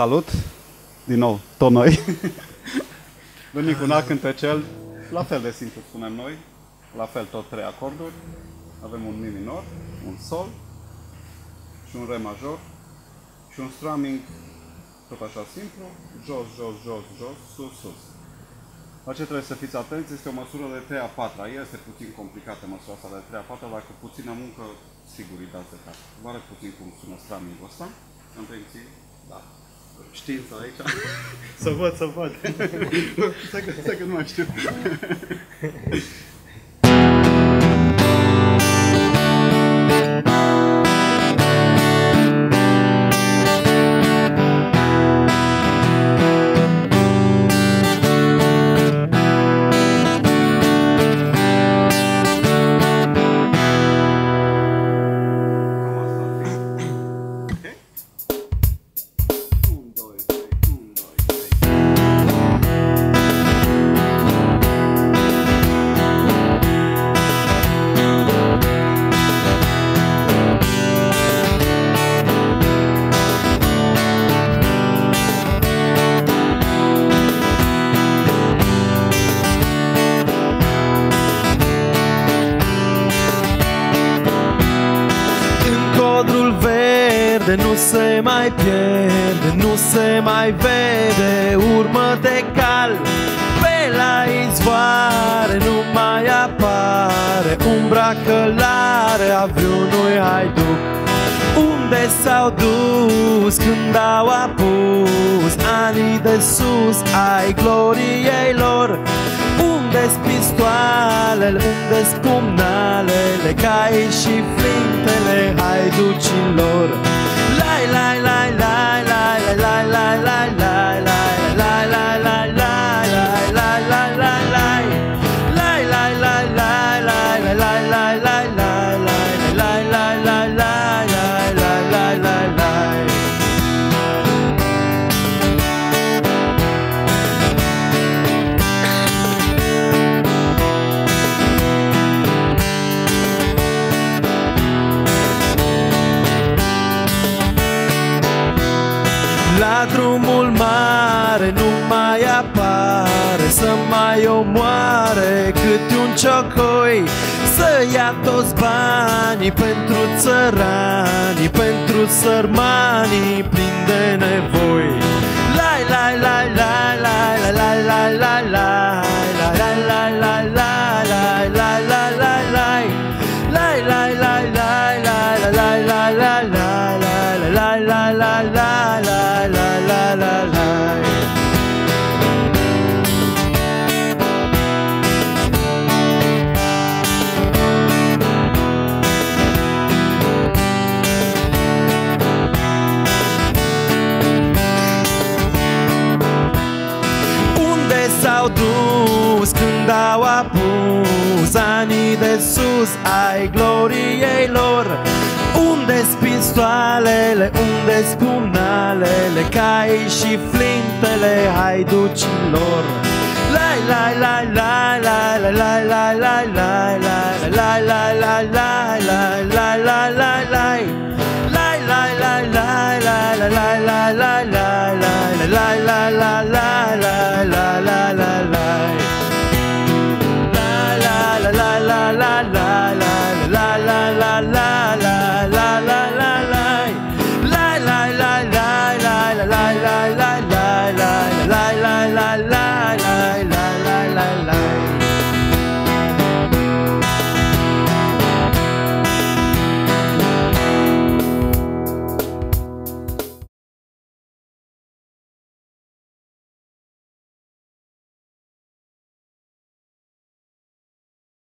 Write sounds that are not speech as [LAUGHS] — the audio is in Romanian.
Salut! Din nou, tot noi. [LAUGHS] Venim cu un alt cântecel, la fel de simplu spunem noi, la fel tot trei acorduri. Avem un mi minor, un sol și un re major și un strumming tot așa simplu, jos, jos, jos, jos, sus, sus. La ce trebuie să fiți atenți este o măsură de 3 a 4 Este puțin complicată măsura asta de 3 a 4 dacă puțină muncă, sigur îi dați de cap. Vă arăt puțin cum sună strumming-ul ăsta. Atenție, da. Știința aici. să văd, să văd. [LAUGHS] să, că, să că nu mai știu. [LAUGHS] verde nu se mai pierde, nu se mai vede urmă de cal Pe la izvoare nu mai apare umbra călare a vreunui haiduc unde s-au dus când au apus anii de sus ai gloriei lor? Unde-s pistoalele, unde-s pumnalele, cai și flintele haiducilor? La drumul mare nu mai apare Să mai omoare câte un ciocoi Să ia toți banii pentru țăranii Pentru sărmanii plini de nevoi. Lai, lai, lai, lai, lai, lai, lai, lai, lai, lai, dus când au apus anii de sus ai gloriei lor? Unde-s pistoalele, unde-s pumnalele, cai și flintele haiducilor? Lai, lai, lai, lai, lai, lai, lai, lai, lai, lai,